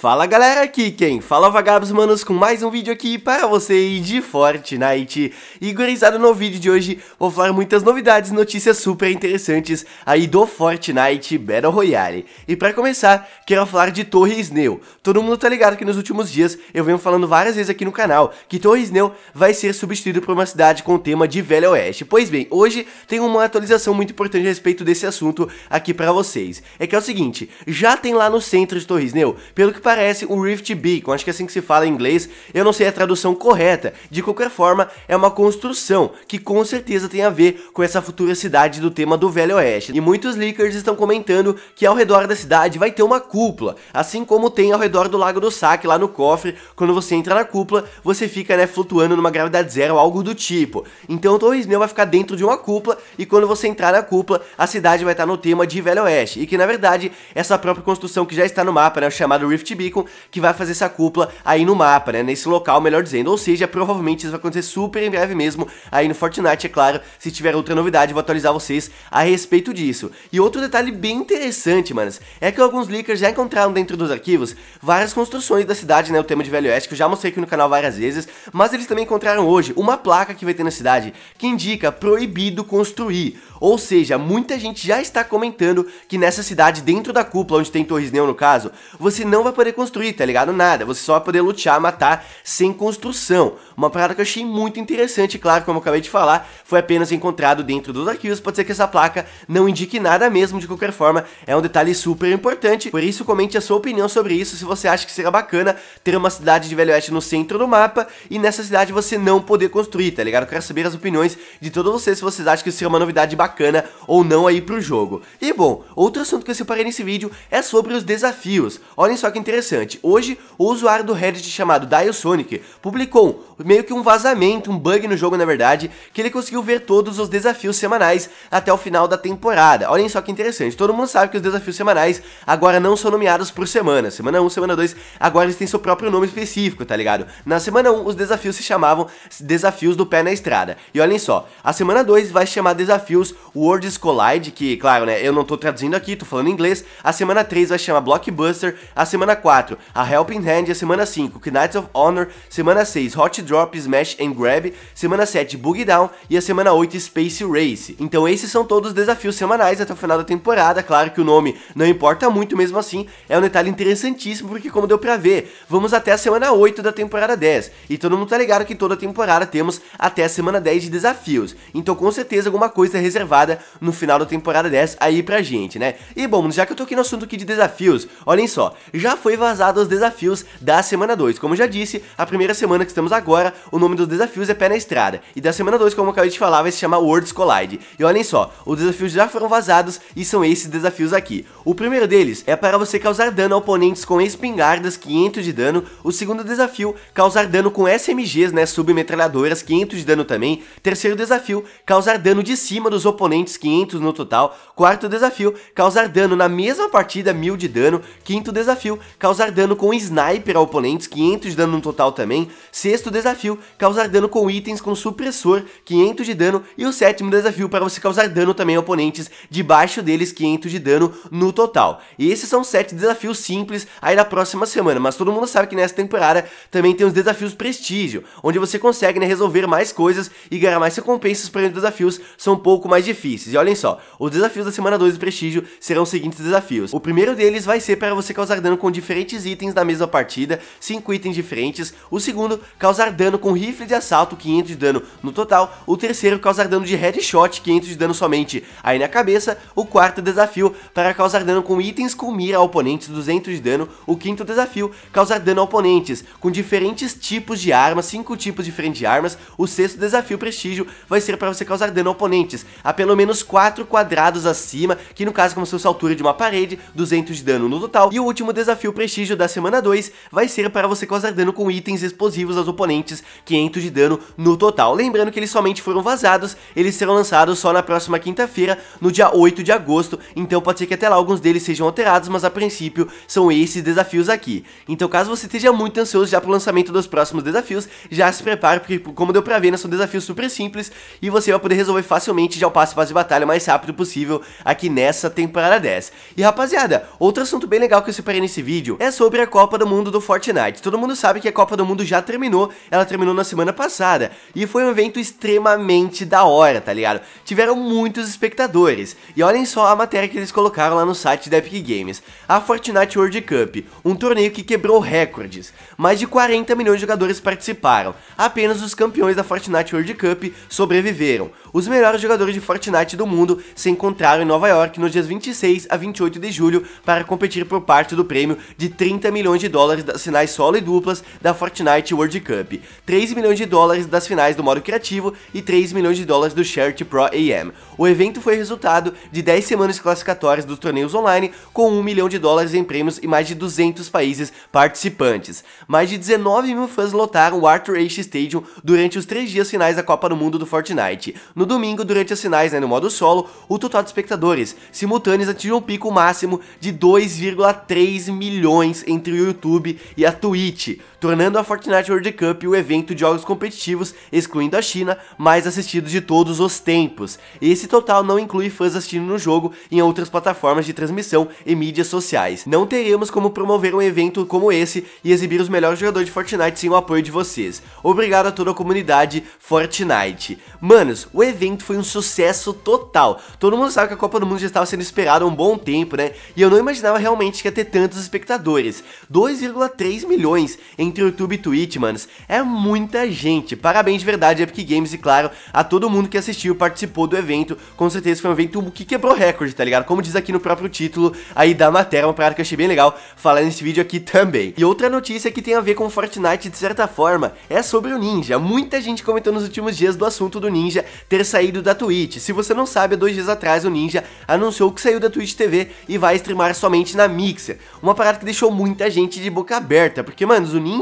Fala galera, aqui quem fala Vagabos Manos com mais um vídeo aqui para vocês de Fortnite. E gurizada, no vídeo de hoje vou falar muitas novidades, notícias super interessantes aí do Fortnite Battle Royale. E para começar, quero falar de Torre Snell Todo mundo tá ligado que nos últimos dias eu venho falando várias vezes aqui no canal Que Torre Snell vai ser substituído por uma cidade com o tema de Velho Oeste. Pois bem, hoje tem uma atualização muito importante a respeito desse assunto aqui para vocês. É que é o seguinte, já tem lá no centro de Torre Snell, pelo que parece um Rift Beacon, acho que é assim que se fala em inglês, eu não sei a tradução correta. De qualquer forma, é uma construção que com certeza tem a ver com essa futura cidade do tema do Velho Oeste. E muitos leakers estão comentando que ao redor da cidade vai ter uma cúpula, assim como tem ao redor do Lago do Saque, lá no cofre, quando você entra na cúpula, você fica né, flutuando numa gravidade zero, algo do tipo. Então o Torres vai ficar dentro de uma cúpula, e quando você entrar na cúpula, a cidade vai estar no tema de Velho Oeste, e que na verdade, essa própria construção que já está no mapa, né, chamado Rift Beacon, que vai fazer essa cúpula aí no mapa, né? Nesse local, melhor dizendo. Ou seja, provavelmente isso vai acontecer super em breve mesmo aí no Fortnite, é claro. Se tiver outra novidade, vou atualizar vocês a respeito disso. E outro detalhe bem interessante, manos, é que alguns leakers já encontraram dentro dos arquivos várias construções da cidade, né? O tema de Velho Oeste, que eu já mostrei aqui no canal várias vezes. Mas eles também encontraram hoje uma placa que vai ter na cidade que indica proibido construir. Ou seja, muita gente já está comentando que nessa cidade, dentro da cúpula, onde tem Torres Neo no caso, você não vai poder construir, tá ligado? Nada, você só vai poder lutear, matar sem construção. Uma parada que eu achei muito interessante, claro, como eu acabei de falar, foi apenas encontrado dentro dos arquivos, pode ser que essa placa não indique nada mesmo, de qualquer forma, é um detalhe super importante, por isso comente a sua opinião sobre isso, se você acha que seria bacana ter uma cidade de Velho Oeste no centro do mapa, e nessa cidade você não poder construir, tá ligado? Eu quero saber as opiniões de todos vocês, se vocês acham que isso seria uma novidade bacana ou não aí pro jogo. E bom, outro assunto que eu separei nesse vídeo é sobre os desafios. Olhem só que interessante, hoje o usuário do Reddit chamado Sonic publicou meio que um vazamento, um bug no jogo na verdade, que ele conseguiu ver todos os desafios semanais até o final da temporada. Olhem só que interessante, todo mundo sabe que os desafios semanais agora não são nomeados por semana, semana 1, semana 2, agora eles têm seu próprio nome específico, tá ligado? Na semana 1 os desafios se chamavam desafios do pé na estrada. E olhem só, a semana 2 vai chamar desafios Worlds Collide, que, claro, né, eu não tô traduzindo aqui, tô falando em inglês. A semana 3 vai chamar Blockbuster. A semana 4, a Helping Hand. A semana 5, Knights of Honor. Semana 6, Hot Drop, Smash and Grab. Semana 7, Boogie Down. E a semana 8, Space Race. Então esses são todos os desafios semanais até o final da temporada. Claro que o nome não importa muito mesmo assim. É um detalhe interessantíssimo, porque como deu pra ver, vamos até a semana 8 da temporada 10. E todo mundo tá ligado que toda temporada temos até a semana 10 de desafios. Então com certeza alguma coisa é reservada no final da temporada 10 aí pra gente, né? E bom, já que eu tô aqui no assunto aqui de desafios, olhem só, já foi vazado os desafios da semana 2. Como já disse, a primeira semana que estamos agora, o nome dos desafios é Pé na Estrada. E da semana 2, como eu acabei de falar, vai se chamar Worlds Collide. E olhem só, os desafios já foram vazados e são esses desafios aqui. O primeiro deles é para você causar dano a oponentes com espingardas, 500 de dano. O segundo desafio, causar dano com SMGs, né, submetralhadoras, 500 de dano também. Terceiro desafio, causar dano de cima dos oponentes oponentes, 500 no total. Quarto desafio, causar dano na mesma partida, 1000 de dano. Quinto desafio, causar dano com sniper a oponentes, 500 de dano no total também. Sexto desafio, causar dano com itens com supressor, 500 de dano. E o sétimo desafio para você causar dano também a oponentes, debaixo deles 500 de dano no total. E esses são sete desafios simples aí na próxima semana, mas todo mundo sabe que nessa temporada também tem os desafios prestígio, onde você consegue né, resolver mais coisas e ganhar mais recompensas para os desafios são um pouco mais difíceis. E olhem só, os desafios da semana 2 de Prestígio serão os seguintes desafios. O primeiro deles vai ser para você causar dano com diferentes itens na mesma partida, 5 itens diferentes. O segundo, causar dano com rifle de assalto, 500 de dano no total. O terceiro, causar dano de headshot, 500 de dano somente aí na cabeça. O quarto desafio, para causar dano com itens com mira a oponentes, 200 de dano. O quinto desafio, causar dano a oponentes com diferentes tipos de armas, 5 tipos diferentes de armas. O sexto desafio Prestígio vai ser para você causar dano a oponentes a pelo menos 4 quadrados acima, que no caso como se fosse a altura de uma parede, 200 de dano no total. E o último desafio prestígio da semana 2 vai ser para você causar dano com itens explosivos aos oponentes aproximadamente 500 de dano no total. Lembrando que eles somente foram vazados, eles serão lançados só na próxima quinta-feira, no dia 8 de agosto, então pode ser que até lá alguns deles sejam alterados, mas a princípio são esses desafios aqui. Então caso você esteja muito ansioso já pro lançamento dos próximos desafios, já se prepare, porque como deu pra ver, né, são desafios super simples e você vai poder resolver facilmente já o passo passo de batalha mais rápido possível aqui nessa temporada 10. E rapaziada, outro assunto bem legal que eu separei nesse vídeo é sobre a Copa do Mundo do Fortnite. Todo mundo sabe que a Copa do Mundo já terminou, ela terminou na semana passada, e foi um evento extremamente da hora, tá ligado? Tiveram muitos espectadores, e olhem só a matéria que eles colocaram lá no site da Epic Games. A Fortnite World Cup, um torneio que quebrou recordes. Mais de 40 milhões de jogadores participaram. Apenas os campeões da Fortnite World Cup sobreviveram. Os melhores jogadores de Fortnite do mundo se encontraram em Nova York nos dias 26 a 28 de julho para competir por parte do prêmio de 30 milhões de dólares das finais solo e duplas da Fortnite World Cup, 3 milhões de dólares das finais do modo criativo e 3 milhões de dólares do Shirt Pro AM. O evento foi resultado de 10 semanas classificatórias dos torneios online, com 1 milhão de dólares em prêmios e mais de 200 países participantes. Mais de 19 mil fãs lotaram o Arthur Ashe Stadium durante os três dias finais da Copa do Mundo do Fortnite. No domingo, durante as finais né, no modo solo, o total de espectadores simultâneos atingiu um pico máximo de 2,3 milhões entre o YouTube e a Twitch, tornando a Fortnite World Cup o evento de jogos competitivos, excluindo a China, mais assistido de todos os tempos. Esse total não inclui fãs assistindo no jogo em outras plataformas de transmissão e mídias sociais. Não teremos como promover um evento como esse e exibir os melhores jogadores de Fortnite sem o apoio de vocês. Obrigado a toda a comunidade Fortnite. Manos, o evento foi um sucesso total. Todo mundo sabe que a Copa do Mundo já estava sendo esperada há um bom tempo, né? E eu não imaginava realmente que ia ter tantos espectadores. 2,3 milhões entre YouTube e Twitch, manos. É muita gente. Parabéns de verdade, Epic Games e claro, a todo mundo que assistiu, participou do evento. Com certeza foi um evento que quebrou recorde, tá ligado? Como diz aqui no próprio título aí da matéria, uma parada que eu achei bem legal falar nesse vídeo aqui também. E outra notícia que tem a ver com Fortnite de certa forma é sobre o Ninja. Muita gente comentou nos últimos dias do assunto do Ninja ter saído da Twitch. Se você não sabe, há dois dias atrás o Ninja anunciou que saiu da Twitch TV e vai streamar somente na Mixer. Uma parada que deixou muita gente de boca aberta, porque, mano, o Ninja,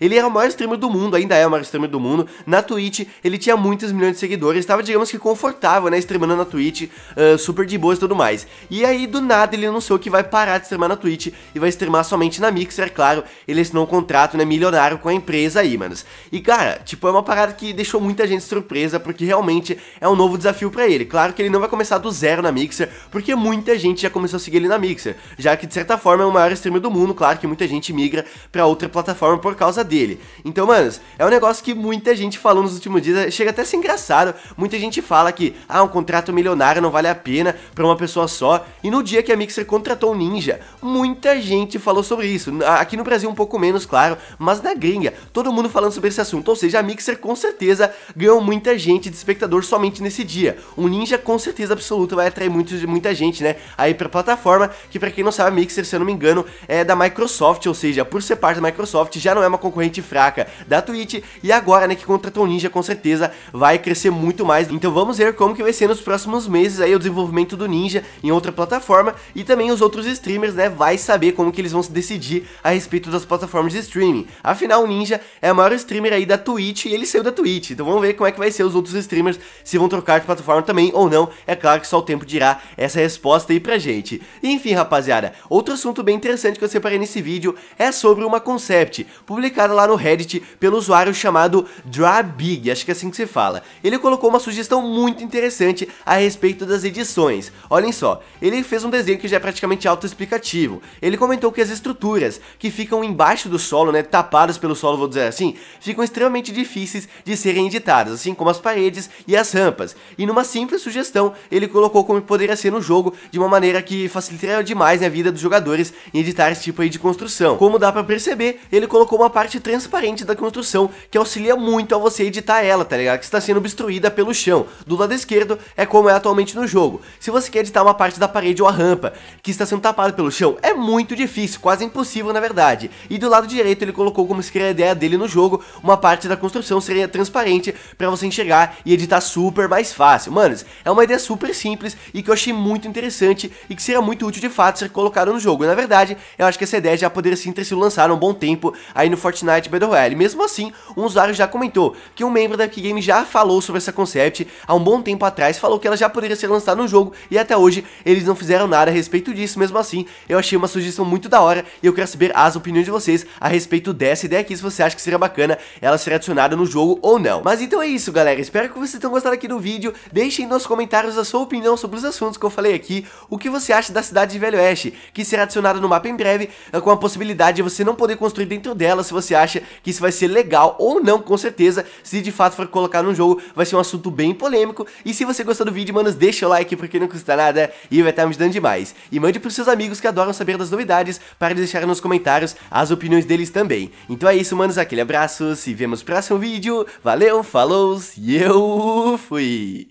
ele era o maior streamer do mundo, ainda é o maior streamer do mundo. Na Twitch, ele tinha muitos milhões de seguidores, estava, digamos que, confortável, né, streamando na Twitch, uh, super de boas e tudo mais. E aí, do nada, ele anunciou que vai parar de streamar na Twitch e vai streamar somente na Mixer, claro. Ele assinou um contrato, né, milionário com a empresa aí, manos. E, cara, tipo, é uma parada que deixou muita gente surpresa, porque realmente é um novo desafio para ele. Claro que ele não vai começar do zero na Mixer, porque muita gente já começou a seguir ele na Mixer, já que, de certa forma, é o maior streamer do mundo, claro que muita gente migra para outra plataforma por causa dele. Então, manos, é um negócio que muita gente falou nos últimos dias, chega até a ser engraçado. Muita gente fala que, ah, um contrato milionário não vale a pena para uma pessoa só. E no dia que a Mixer contratou o Ninja, muita gente falou sobre isso. Aqui no Brasil um pouco menos, claro, mas na gringa, todo mundo falando sobre esse assunto. Ou seja, a Mixer com certeza ganhou muita gente de espectador somente nesse dia. O Ninja com certeza absoluta vai atrair muito, muita gente, né, aí pra plataforma, que pra quem não sabe, a Mixer, se eu não me engano, é da Microsoft, ou seja, por ser parte da Microsoft, já não é uma concorrente fraca da Twitch, e agora, né, que contratou Ninja, com certeza vai crescer muito mais. Então vamos ver como que vai ser nos próximos meses aí o desenvolvimento do Ninja em outra plataforma, e também os outros streamers, né, vai saber como que eles vão se decidir a respeito das plataformas de streaming. Afinal, o Ninja é o maior streamer aí da Twitch, e ele saiu da Twitch, então vamos ver como é que vai ser os outros streamers, se vão trocar de plataforma também ou não, é claro que só o tempo dirá essa resposta aí pra gente. Enfim, rapaziada, outro assunto bem interessante que eu separei nesse vídeo é sobre uma concept, publicada lá no Reddit pelo usuário chamado Drabig, acho que é assim que se fala. Ele colocou uma sugestão muito interessante a respeito das edições. Olhem só, ele fez um desenho que já é praticamente autoexplicativo. Ele comentou que as estruturas que ficam embaixo do solo, né, tapadas pelo solo, vou dizer assim, ficam extremamente difíceis de serem editadas, assim como as paredes e as rampas. E numa simples sugestão, ele colocou como poderia ser no jogo de uma maneira que facilitaria demais a vida dos jogadores em editar esse tipo aí de construção. Como dá pra perceber, ele colocou uma parte transparente da construção que auxilia muito a você editar ela, tá ligado? Que está sendo obstruída pelo chão. Do lado esquerdo é como é atualmente no jogo. Se você quer editar uma parte da parede ou a rampa que está sendo tapada pelo chão, é muito difícil, quase impossível na verdade. E do lado direito ele colocou como se a ideia dele no jogo, uma parte da construção seria transparente para você enxergar e editar super mais fácil. Manos, é uma ideia super simples e que eu achei muito interessante e que seria muito útil de fato ser colocado no jogo. E, na verdade, eu acho que essa ideia já poderia sim ter sido lançada há um bom tempo aí no Fortnite Battle Royale. Mesmo assim, um usuário já comentou que um membro da Epic Games já falou sobre essa concept há um bom tempo atrás, falou que ela já poderia ser lançada no jogo e até hoje eles não fizeram nada a respeito disso, mesmo assim, eu achei uma sugestão muito da hora e eu quero saber as opiniões de vocês a respeito dessa ideia aqui, se você acha que seria bacana ela ser adicionada no jogo ou não. Mas então é isso, galera, espero que vocês tenham gostado aqui do vídeo, deixem nos comentários a sua opinião sobre os assuntos que eu falei aqui, o que você acha da cidade de Velho Oeste, que será adicionada no mapa em breve, com a possibilidade de você não poder construir dentro dela, se você acha que isso vai ser legal ou não, com certeza, se de fato for colocar no jogo, vai ser um assunto bem polêmico, e se você gostou do vídeo, manos, deixa o like porque não custa nada e vai estar me ajudando demais. E mande pros seus amigos que adoram saber das novidades, para deixar nos comentários as opiniões deles também. Então é isso, manos, aquele abraço, se vemos no próximo vídeo, valeu, falou, e eu fui!